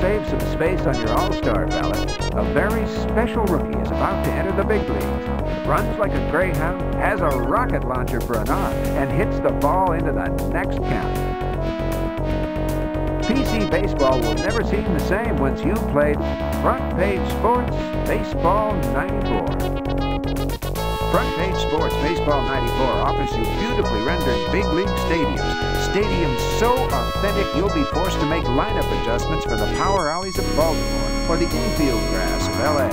save some space on your all-star ballot, a very special rookie is about to enter the big leagues. Runs like a greyhound, has a rocket launcher for an arm, and hits the ball into the next count. PC baseball will never seem the same once you've played Front Page Sports Baseball 94. Front Page Sports Baseball 94 offers you beautifully rendered big league stadiums. Stadiums so authentic you'll be forced to make lineup adjustments for the power alleys of Baltimore or the infield grass of LA.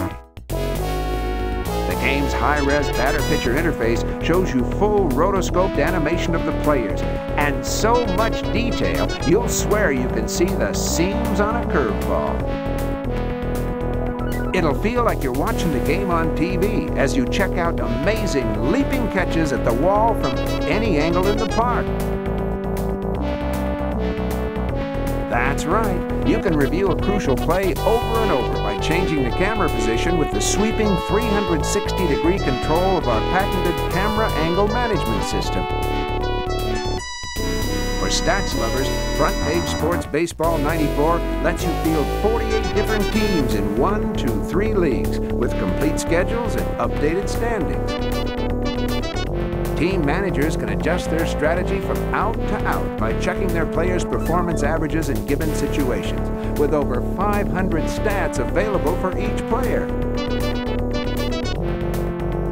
The game's high-res batter-pitcher interface shows you full rotoscoped animation of the players and so much detail you'll swear you can see the seams on a curveball. It'll feel like you're watching the game on TV as you check out amazing leaping catches at the wall from any angle in the park. That's right. You can review a crucial play over and over by changing the camera position with the sweeping 360-degree control of our patented camera angle management system. For stats lovers, Front Page Sports Baseball 94 lets you field 48 different teams in one, two, three leagues with complete schedules and updated standings. Team managers can adjust their strategy from out to out by checking their players' performance averages in given situations, with over 500 stats available for each player.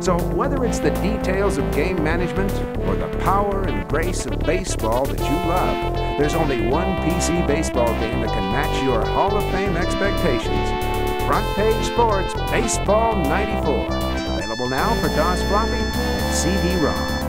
So whether it's the details of game management or the power and grace of baseball that you love, there's only one PC baseball game that can match your Hall of Fame expectations. Front Page Sports Baseball 94. Available now for DOS floppy and CD-ROM.